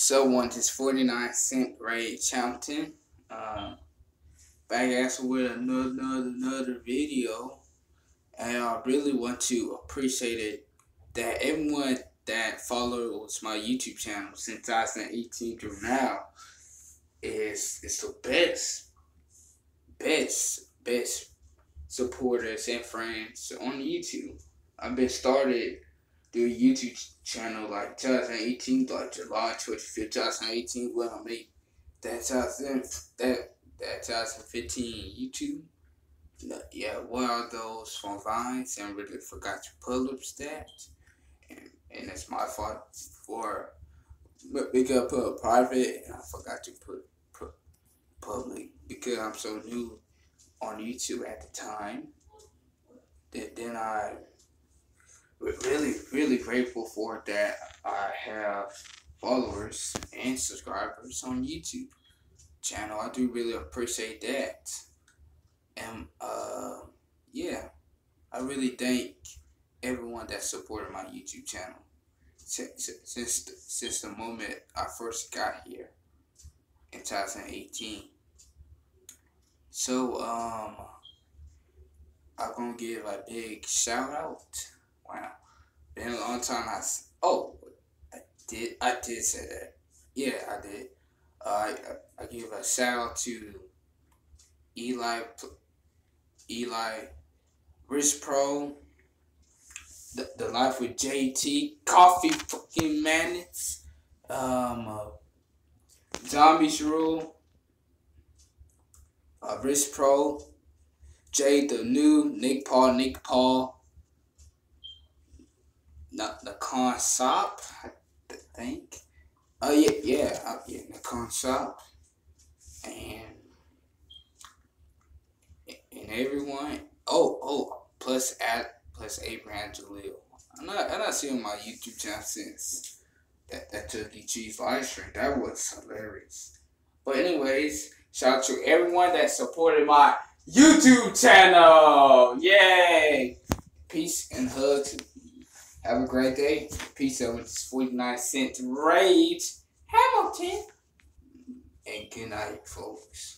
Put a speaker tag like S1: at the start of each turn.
S1: So one is 49 Cent Rage Hamilton. Uh, back at with another, another, another video. And I really want to appreciate it that everyone that follows my YouTube channel since 2018 through now is is the best, best, best supporters and friends on YouTube. I've been started the YouTube channel like 2018, like July 25th, 2018, when I made that 2000, that that 2015 YouTube. Yeah, one of those from Vines and really forgot to publish that. And, and it's my fault for because I put private and I forgot to put, put public because I'm so new on YouTube at the time. That then I really, really grateful for that I have followers and subscribers on YouTube channel. I do really appreciate that. And uh, yeah, I really thank everyone that supported my YouTube channel since since the, since the moment I first got here in 2018. So um, I'm gonna give a big shout out. Been a long time. I oh, I did. I did say that. Yeah, I did. Uh, I I give a shout out to Eli Eli Rich Pro. The, the Life with JT, Coffee fucking Minutes, um, uh, Zombies Rule, uh, Rich Pro, Jay the New, Nick Paul, Nick Paul, the concept, I think. Oh yeah, yeah, uh, yeah, the concept, and and everyone. Oh, oh, plus at plus Abraham Jalil. I'm not, I'm not seeing my YouTube channel since that that the Chief live stream. That was hilarious. But anyways, shout out to everyone that supported my YouTube channel. Yay! Peace and hugs have a great day. Peace out with this 49 cent rage. Hamilton. And good night, folks.